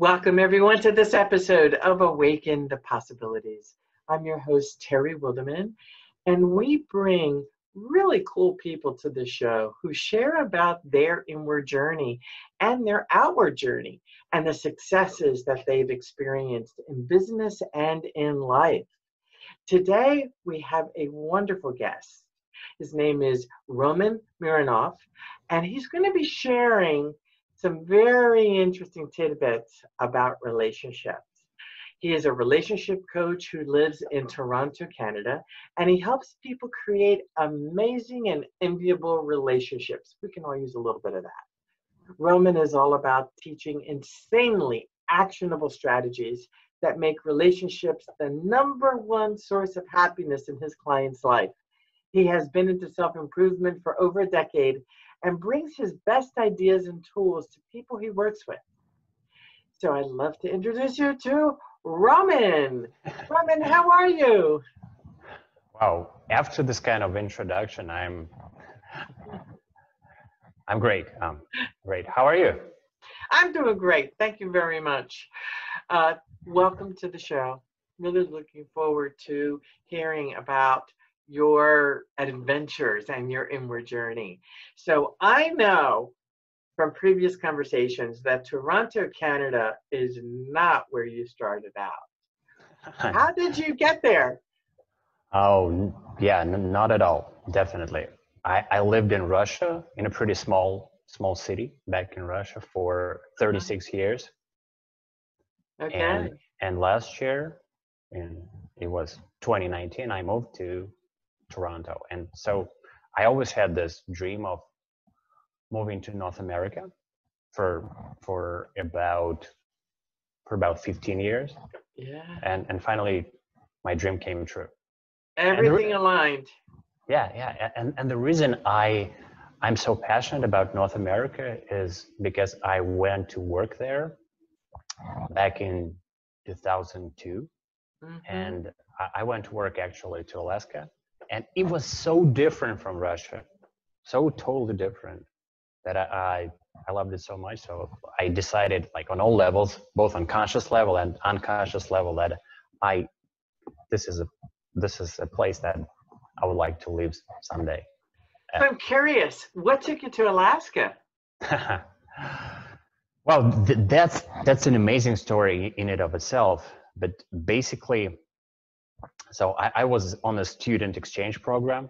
Welcome, everyone, to this episode of Awaken the Possibilities. I'm your host, Terry Wildemann, and we bring really cool people to the show who share about their inward journey and their outward journey and the successes that they've experienced in business and in life. Today, we have a wonderful guest. His name is Roman Mironov, and he's going to be sharing some very interesting tidbits about relationships. He is a relationship coach who lives in Toronto, Canada, and he helps people create amazing and enviable relationships. We can all use a little bit of that. Roman is all about teaching insanely actionable strategies that make relationships the number one source of happiness in his client's life. He has been into self improvement for over a decade and brings his best ideas and tools to people he works with. So I'd love to introduce you to Roman. Roman, how are you? Wow, after this kind of introduction, I'm I'm great. Um, great. How are you? I'm doing great. Thank you very much. Uh, welcome to the show. Really looking forward to hearing about your adventures and your inward journey. So I know from previous conversations that Toronto, Canada is not where you started out. How did you get there? Oh, yeah, n- not at all. Definitely. I, I lived in Russia in a pretty small small city back in Russia for uh-huh. 36 years. Okay. And, and last year, in it was 2019, I moved to Toronto. And so I always had this dream of moving to North America for for about for about 15 years. Yeah. And and finally my dream came true. Everything aligned. Yeah, yeah. And and the reason I I'm so passionate about North America is because I went to work there back in 2002 mm-hmm. and I went to work actually to Alaska and it was so different from Russia, so totally different that I, I, I loved it so much. So I decided, like on all levels, both on conscious level and unconscious level, that I this is a this is a place that I would like to live someday. So I'm curious, what took you to Alaska? well, th- that's that's an amazing story in it of itself. But basically, so I, I, was on a student exchange program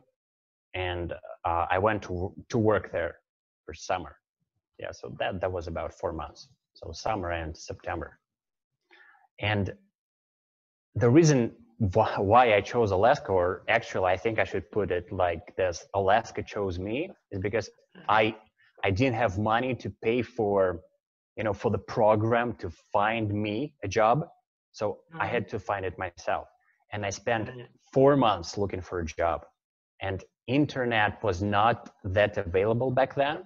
and uh, i went to, to work there for summer. Yeah so that, that was about four months. So summer and september. And the reason wh- why i chose alaska or actually i think i should put it like this alaska chose me is because i i didn't have money to pay for you know for the program to find me a job. So mm-hmm. i had to find it myself and I spent four months looking for a job. And internet was not that available back then.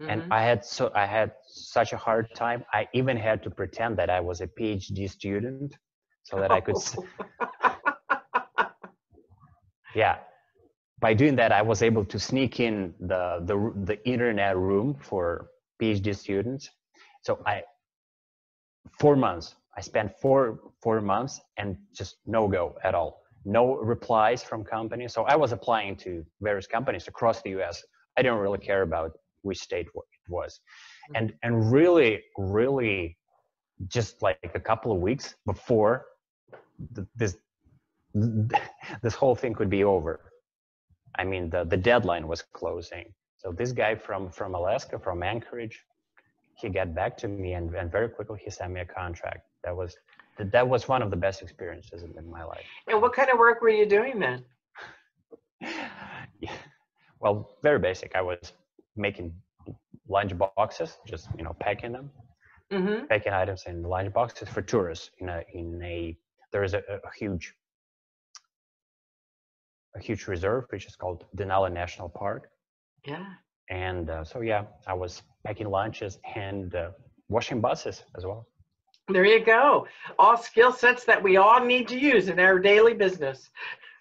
Mm-hmm. And I had so I had such a hard time. I even had to pretend that I was a PhD student so that I could Yeah. By doing that I was able to sneak in the the the internet room for PhD students. So I 4 months I spent four four months and just no go at all. No replies from companies. So I was applying to various companies across the U.S. I didn't really care about which state it was, mm-hmm. and and really really just like a couple of weeks before this this whole thing could be over. I mean the the deadline was closing. So this guy from from Alaska from Anchorage he got back to me and, and very quickly he sent me a contract. That was that was one of the best experiences in my life. And what kind of work were you doing then? yeah. Well, very basic. I was making lunch boxes, just you know, packing them, mm-hmm. packing items in lunch boxes for tourists in a in a there is a, a huge a huge reserve which is called Denali National Park. Yeah. And uh, so yeah, I was packing lunches and uh, washing buses as well. There you go. All skill sets that we all need to use in our daily business.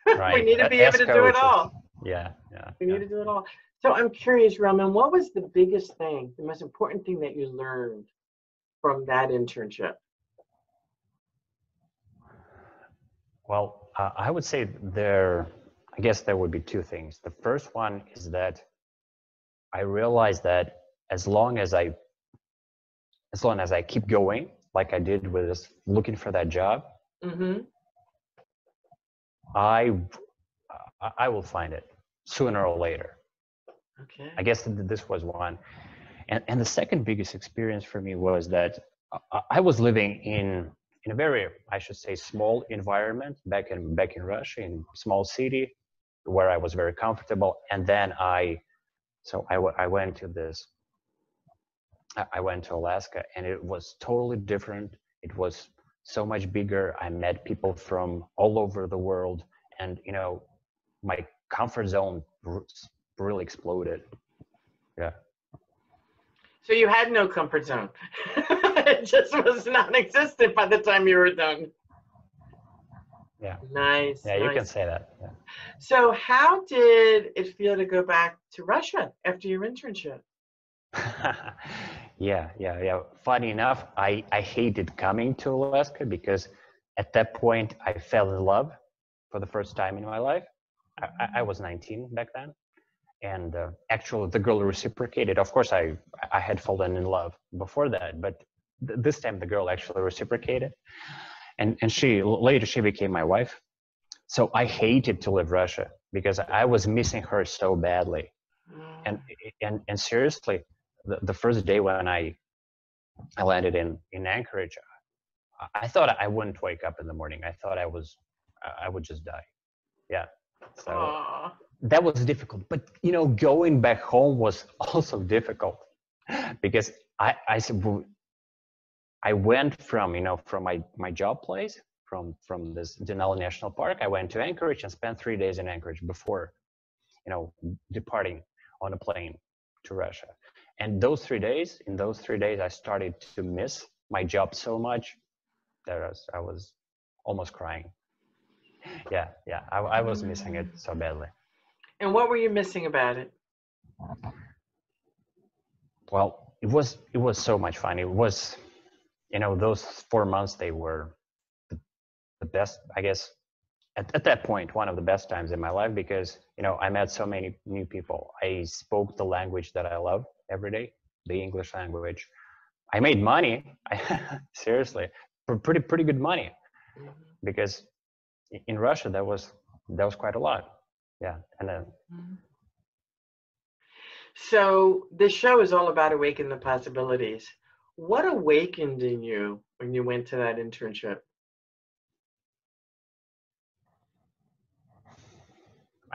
Right. we need to be able to do it all. Yeah, yeah. We yeah. need to do it all. So I'm curious, Roman, what was the biggest thing, the most important thing that you learned from that internship? Well, uh, I would say there, I guess there would be two things. The first one is that I realized that as long as I, as long as I keep going, like I did with looking for that job, Mm-hmm. I, I will find it sooner or later. Okay. I guess this was one. And, and the second biggest experience for me was that I, I was living in, in a very, I should say, small environment back in, back in Russia, in small city where I was very comfortable. And then I, so I, w- I went to this, I- went to Alaska and it was totally different. It was so much bigger. I met people from all over the world and, you know, my comfort zone really exploded. Yeah. So you had no comfort zone. it just was non-existent by the time you were done. Yeah. Nice. Yeah, you can say that. Yeah. So how did it feel to go back to Russia after your internship? yeah, yeah, yeah. Funny enough, I, I hated coming to Alaska because at that point I fell in love for the first time in my life. I, I- was 19 back then. And uh, actually, the girl reciprocated. Of course, I, I had fallen in love before that, but th- this time the girl actually reciprocated. And, and she later she became my wife. So I hated to leave Russia because I was missing her so badly and and and seriously the, the first day when i i landed in in anchorage I- thought i wouldn't wake up in the morning. I thought i was i would just die. Yeah. So Aw. that was difficult. But you know going back home was also difficult because i i i went from you know from my my job place from from this denali national park i went to anchorage and spent three days in anchorage before you know departing on a plane to russia and those three days in those three days i started to miss my job so much that I was, I was almost crying. Yeah yeah I, I was missing it so badly. And what were you missing about it? well it was it was so much fun. It was you know those four months they were the, the best i guess at, at that point one of the best times in my life because you know i met so many new people. I spoke the language that i love every day the english language. I made money. I, seriously pr- pretty pretty good money mm-hmm. because in russia that was that was quite a lot. Yeah and then mm-hmm. So this show is all about awakening the possibilities. What awakened in you when you went to that internship?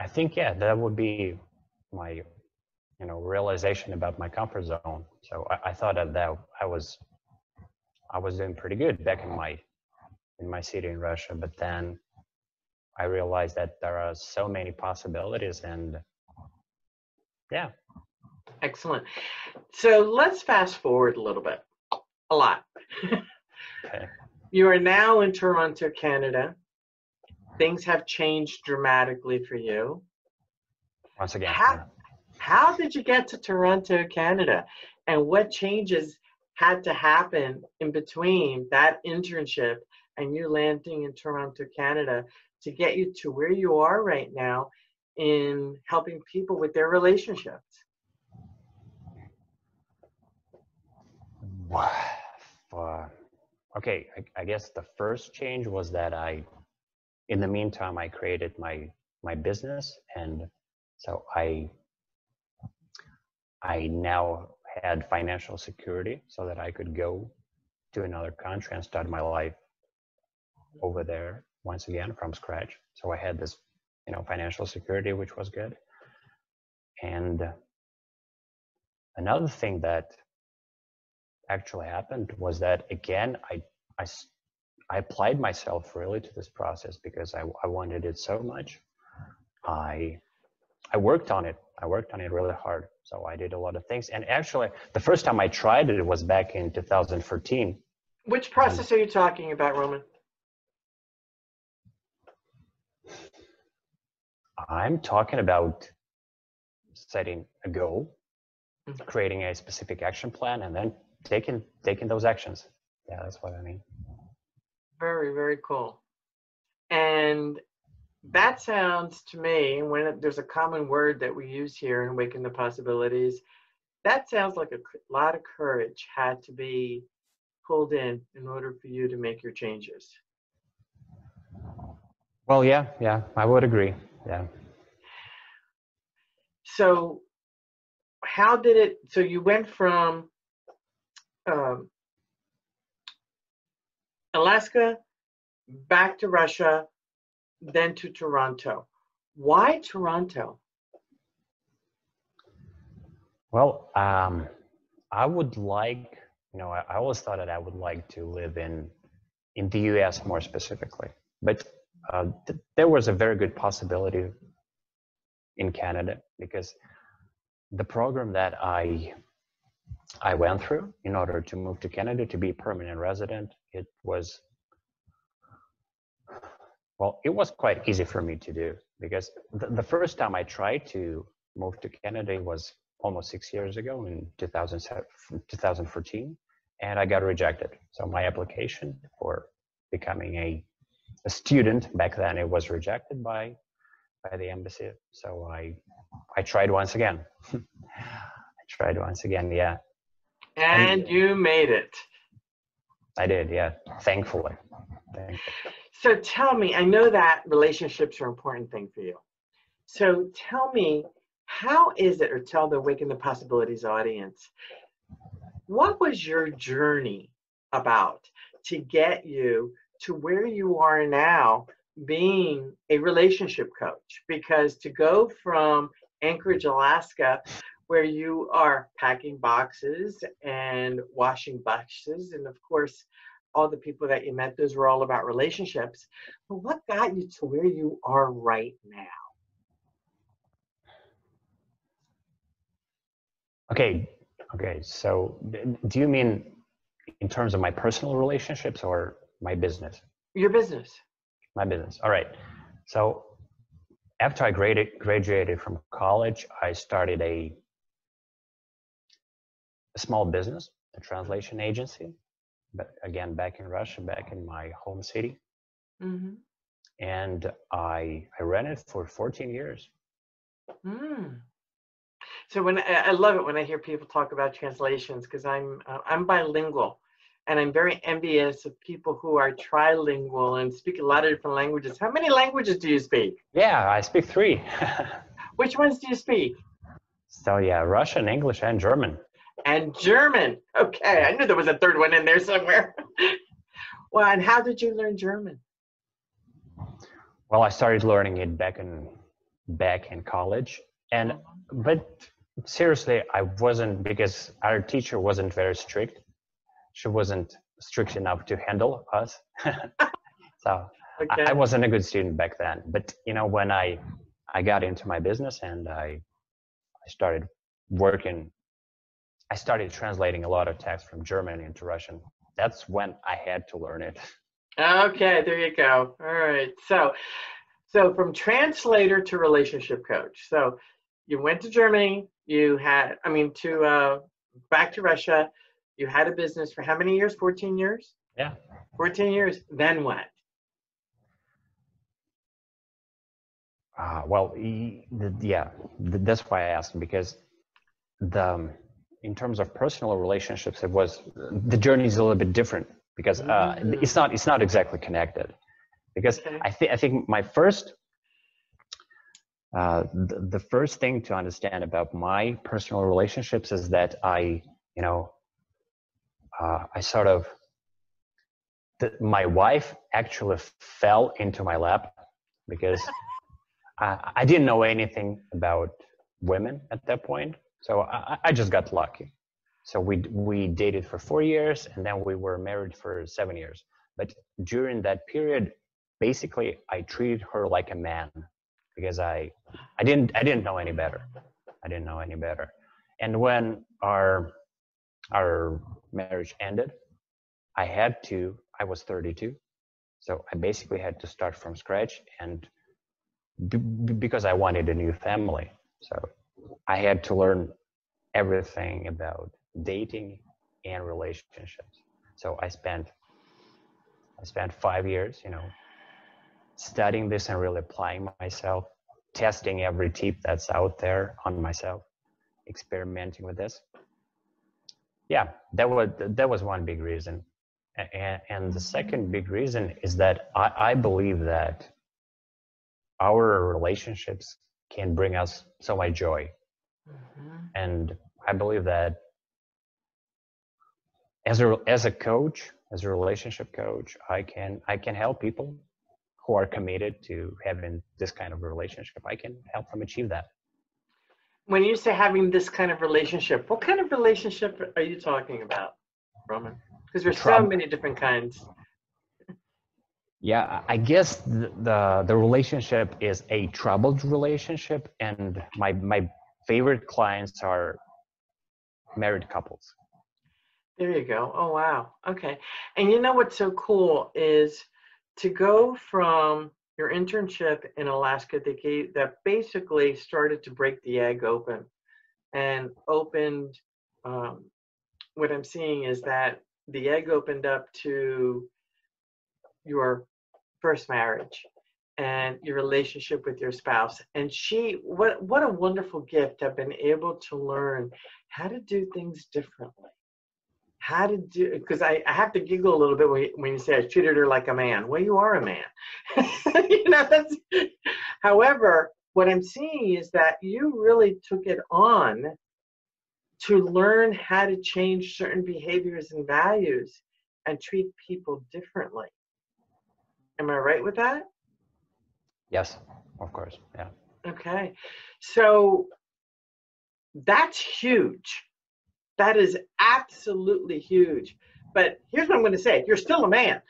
I think yeah, that would be my you know realization about my comfort zone. So I, I thought that, that I was I was doing pretty good back in my in my city in Russia, but then I realized that there are so many possibilities and yeah. Excellent. So let's fast forward a little bit, a lot. Okay. You are now in Toronto, Canada. Things have changed dramatically for you. Once again. How, yeah. how did you get to Toronto, Canada? And what changes had to happen in between that internship and you landing in Toronto, Canada to get you to where you are right now in helping people with their relationships? Wow. Okay, I, I guess the first change was that I, in the meantime, I created my my business, and so I I now had financial security so that I could go to another country and start my life over there once again from scratch. So I had this, you know, financial security, which was good. And another thing that actually happened was that again I, I I applied myself really to this process because I, I wanted it so much i i worked on it i worked on it really hard so i did a lot of things and actually the first time i tried it was back in 2014 Which process are you talking about, Roman? i'm talking about setting a goal Mhm. creating a specific action plan and then taking taking those actions. Yeah, that's what I mean. Very, very cool. And that sounds to me, when it, there's a common word that we use here in Awaken the Possibilities, that sounds like a lot of courage had to be pulled in in order for you to make your changes. Well, yeah, yeah, I would agree. Yeah. So, how did it? So you went from um, Alaska back to Russia, then to Toronto. Why Toronto? Well, um, I would like, you know, I, I always thought that I would like to live in in the U.S. more specifically, but uh, th- there was a very good possibility in Canada because the program that I I went through in order to move to Canada to be a permanent resident, it was well, it was quite easy for me to do because the, the first time I tried to move to Canada was almost six years ago in 2014, and I got rejected. So my application for becoming a, a student back then it was rejected by by the embassy. So I I tried once again. I tried once again, yeah. And, you made it. I did, yeah. Thankfully. Thankfully. So tell me, I know that relationships are an important thing for you. So tell me, how is it, or tell the Awaken the Possibilities audience, what was your journey about to get you to where you are now being a relationship coach? Because to go from Anchorage, Alaska, where you are packing boxes and washing boxes, and of course, all the people that you met, those were all about relationships. But what got you to where you are right now? Okay, okay. So, do you mean in terms of my personal relationships or my business? Your business. My business. All right. So, after I graduated, graduated from college, I started a, a small business, a translation agency but again back in Russia, back in my home city. Mm-hmm. And I I ran it for 14 years. Mm. So when I love it when I hear people talk about translations because I'm uh, I'm bilingual, and I'm very envious of people who are trilingual and speak a lot of different languages. How many languages do you speak? Yeah, I speak three. Which ones do you speak? So yeah, Russian, English, and German and German. Okay, I knew there was a third one in there somewhere. well, and how did you learn German? Well, I started learning it back in back in college, and but seriously, I wasn't because our teacher wasn't very strict. She wasn't strict enough to handle us. so okay. I, I wasn't a good student back then. But you know, when I I got into my business and I I started working I started translating a lot of text from German into Russian. That's when I had to learn it. Okay, there you go. All right. So, so from translator to relationship coach. So, you went to Germany. You had, I mean, to uh, back to Russia. You had a business for how many years? Fourteen years. Yeah. Fourteen years. Then what? Uh, well, yeah, that's why I asked because the in terms of personal relationships, it was the journey is a little bit different because uh, mm. it's not it's not exactly connected. Because okay. I think I think my first uh, the, the first thing to understand about my personal relationships is that I you know uh, I sort of that my wife actually fell into my lap because I, I didn't know anything about women at that point so I, I just got lucky. So we we dated for four years, and then we were married for seven years. But during that period, basically, I treated her like a man because I I didn't I didn't know any better. I didn't know any better. And when our our marriage ended, I had to. I was 32, so I basically had to start from scratch, and b- because I wanted a new family. So I had to learn everything about dating, and relationships. So I spent I spent five years, you know, studying this and really applying myself, testing every tip that's out there on myself, experimenting with this. Yeah, that was that was one big reason. And, and the second big reason is that I, I believe that our relationships can bring us so much joy. Mm-hmm. And I believe that as a as a coach, as a relationship coach, I can I can help people who are committed to having this kind of relationship. I can help them achieve that. When you say having this kind of relationship, what kind of relationship are you talking about, Roman? Because there's so many different kinds. Yeah, I guess the, the, the relationship is a troubled relationship, and my my favorite clients are married couples. There you go. Oh wow. Okay. And you know what's so cool is to go from your internship in Alaska that gave, that basically started to break the egg open and opened um, what I'm seeing is that the egg opened up to your first marriage and your relationship with your spouse. And she what what a wonderful gift i've been able to learn how to do things differently. How to do because I, I have to giggle a little bit when you, when you say i treated her like a man. Well you are a man. You know that's however what i'm seeing is that you really took it on to learn how to change certain behaviors and values and treat people differently Am I right with that? Yes, of course. Yeah. Okay. So that's huge. That is absolutely huge. But here's what I'm going to say you're still a man.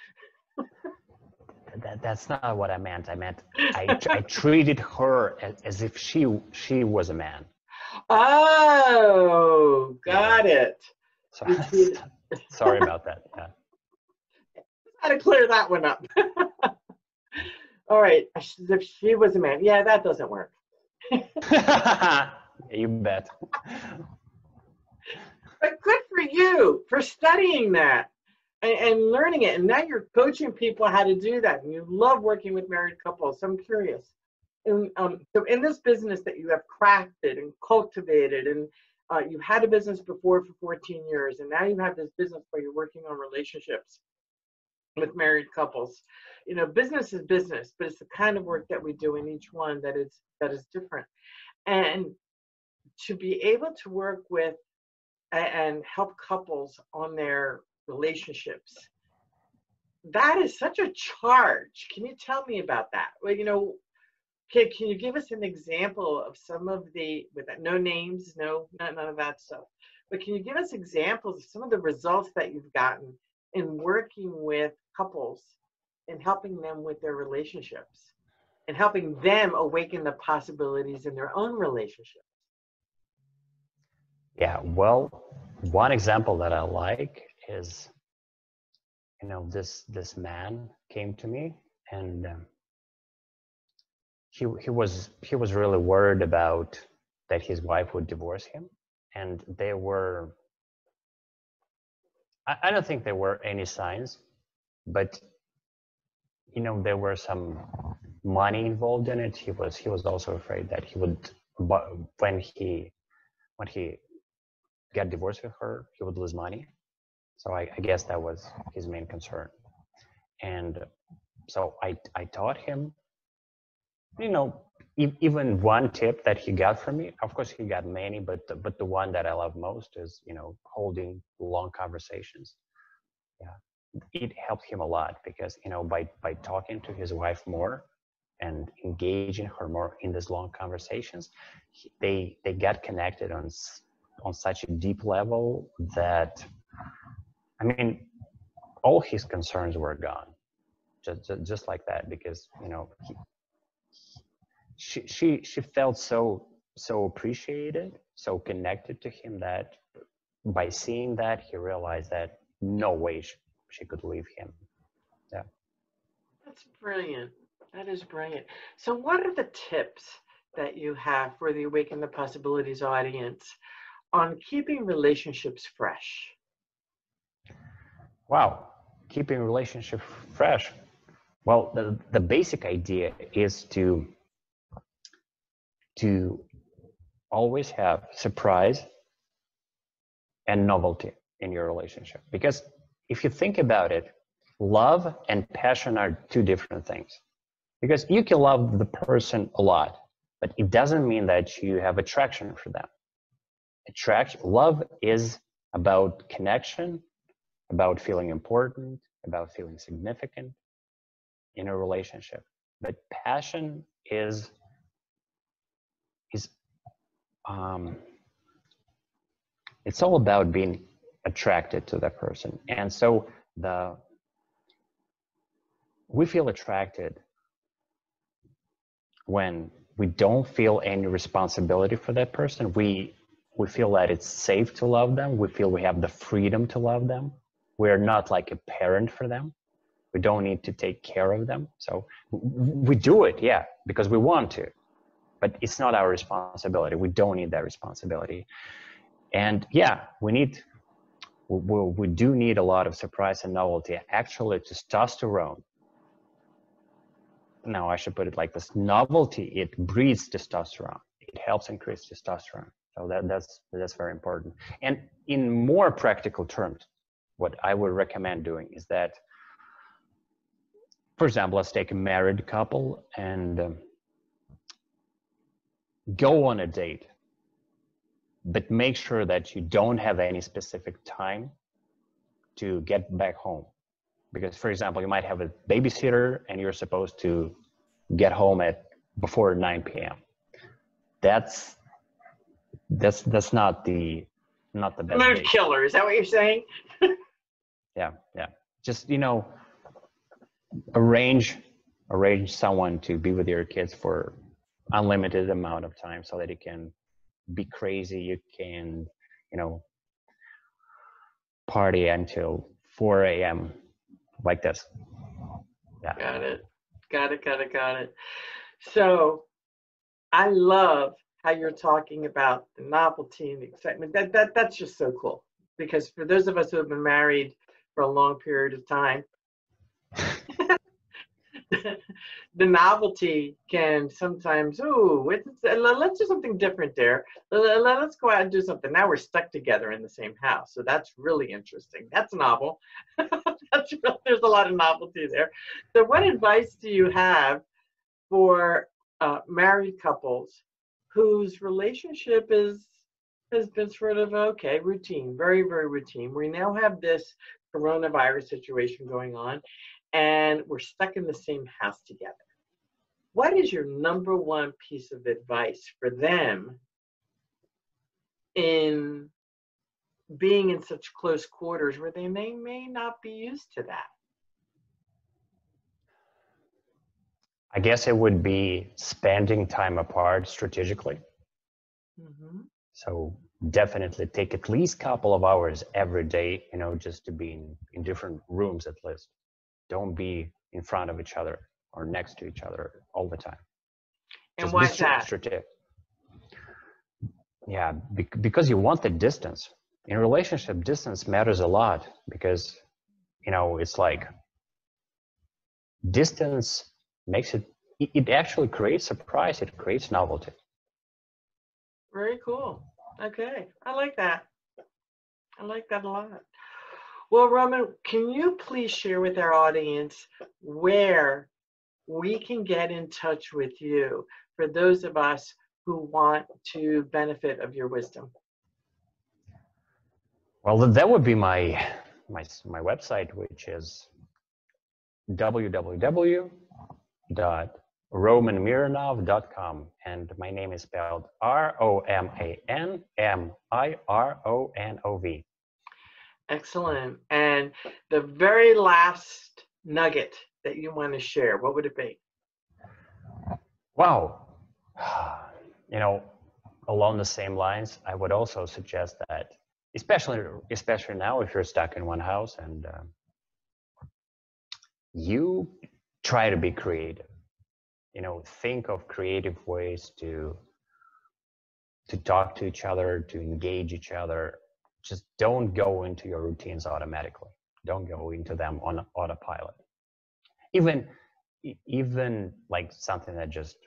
that, that's not what I meant. I meant I, I treated her as, as if she she was a man. Oh, got yeah. it. Sorry, sorry about that. Yeah. Got to clear that one up. All right, if she was a man, yeah, that doesn't work. you bet. But good for you for studying that and, and, learning it. And now you're coaching people how to do that. And you love working with married couples. So I'm curious. And, um, so in this business that you have crafted and cultivated, and uh, you had a business before for 14 years, and now you have this business where you're working on relationships with married couples. You know, business is business, but it's the kind of work that we do in each one that is that is different. And to be able to work with and help couples on their relationships that is such a charge can you tell me about that well you know can, can you give us an example of some of the with that, no names no none of that stuff but can you give us examples of some of the results that you've gotten in working with couples and helping them with their relationships and helping them awaken the possibilities in their own relationships. Yeah, well, one example that I like is, you know, this this man came to me and um, he he was he was really worried about that his wife would divorce him, and there were. I, I don't think there were any signs but you know there were some money involved in it. He was he was also afraid that he would when he when he got divorced with her he would lose money. So I, I guess that was his main concern. And so i i taught him you know even one tip that he got from me of course he got many but the, but the one that i love most is you know holding long conversations. Yeah it helped him a lot because you know by by talking to his wife more and engaging her more in these long conversations they they got connected on on such a deep level that i mean all his concerns were gone just just, just like that because you know he, she she she felt so so appreciated so connected to him that by seeing that he realized that no way she, she could leave him. Yeah. That's brilliant. That is brilliant. So, what are the tips that you have for the Awaken the Possibilities audience on keeping relationships fresh? wow, keeping relationship fresh. Well, the, the basic idea is to to always have surprise and novelty in your relationship. Because if you think about it, love and passion are two different things. Because you can love the person a lot, but it doesn't mean that you have attraction for them. Attraction, love is about connection, about feeling important, about feeling significant in a relationship. But passion is is um, it's all about being attracted to that person, and so the we feel attracted when we don't feel any responsibility for that person. We we feel that it's safe to love them. We feel we have the freedom to love them. We're not like a parent for them. We don't need to take care of them. So we do it, yeah, because we want to, but it's not our responsibility. We don't need that responsibility. And yeah, we need, we, we do need a lot of surprise and novelty. Actually, testosterone. Now I should put it like this: novelty it breeds testosterone. It helps increase testosterone. So that, that's that's very important. And in more practical terms, what I would recommend doing is that for example, let's take a married couple and um, go on a date, but make sure that you don't have any specific time to get back home. Because, for example, you might have a babysitter and you're supposed to get home at before 9 p.m. That's that's that's not the not the best. Mood killer. Is that what you're saying? yeah, yeah. Just you know, arrange arrange someone to be with your kids for unlimited amount of time so that you can be crazy you can you know party until 4 a.m like this. Yeah. Got it. Got it got it got it. So i love how you're talking about the novelty and the excitement. That, that that's just so cool. Because for those of us who have been married for a long period of time the novelty can sometimes, oh, let's do something different there. Let's go out and do something. Now we're stuck together in the same house. So that's really interesting. That's novel. that's there's a lot of novelty there. So, what advice do you have for uh, married couples whose relationship is has been sort of okay, routine, very, very routine. We now have this coronavirus situation going on, and we're stuck in the same house together. What is your number one piece of advice for them in being in such close quarters where they may, may not be used to that? I guess it would be spending time apart strategically. Mm-hmm. So definitely take at least a couple of hours every day, you know, just to be in, in different rooms at least don't be in front of each other or next to each other all the time. And Just why is that? Yeah, because you want the distance. In relationship, distance matters a lot because, you know, it's like distance makes it, it actually creates surprise, it creates novelty. Very cool. Okay, I like that. I like that a lot. Well, Roman, can you please share with our audience where we can get in touch with you for those of us who want to benefit of your wisdom? Well, that would be my my my website, which is www.romanmironov.com, and my name is spelled R O M A N M I R O N O V. Excellent. And the very last nugget that you want to share, what would it be? Wow. You know, along the same lines, I would also suggest that, especially especially now, if you're stuck in one house and uh, you try to be creative. You know, think of creative ways to to talk to each other, to engage each other, just don't go into your routines automatically. don't go into them on autopilot. Even even like something that just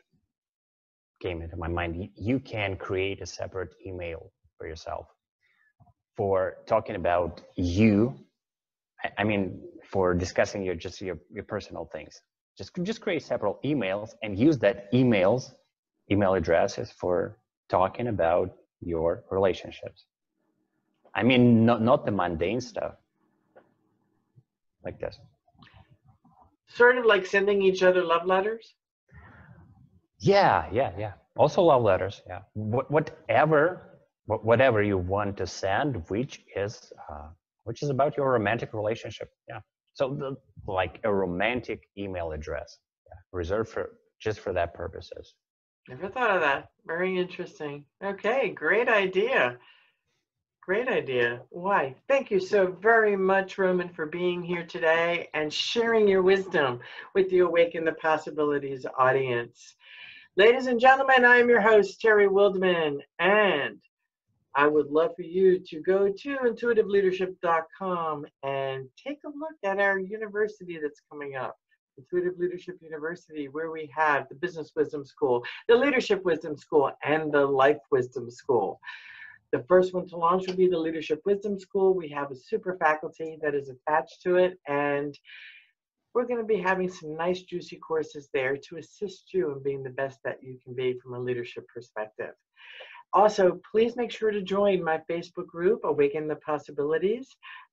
came into my mind, you can create a separate email for yourself for talking about you. I mean, for discussing your just your, your personal things. Just just create several emails and use that emails email addresses for talking about your relationships. I mean, not not the mundane stuff like this. Sort of like sending each other love letters. Yeah, yeah, yeah. Also love letters. Yeah. What, whatever, whatever you want to send, which is, uh, which is about your romantic relationship. Yeah. So the, like a romantic email address, yeah, reserved for just for that purposes. Never thought of that. Very interesting. Okay, great idea. Great idea. Why? Thank you so very much, Roman, for being here today and sharing your wisdom with the Awaken the Possibilities audience. Ladies and gentlemen, I am your host, Terry Wildemann, and I would love for you to go to intuitiveleadership.com and take a look at our university that's coming up. Intuitive Leadership University, where we have the Business Wisdom School, the Leadership Wisdom School, and the Life Wisdom School. The first one to launch will be the Leadership Wisdom School. We have a super faculty that is attached to it, and we're going to be having some nice, juicy courses there to assist you in being the best that you can be from a leadership perspective. Also, please make sure to join my Facebook group, Awaken the Possibilities.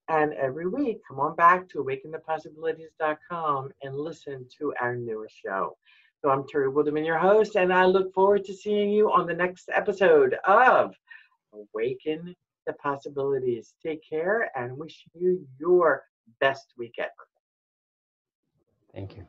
And every week, come on back to awakenthepossibilities.com and listen to our newest show. So I'm Terry Wildemann, your host, and I look forward to seeing you on the next episode of awaken the possibilities. Take care and wish you your best week ever. Thank you.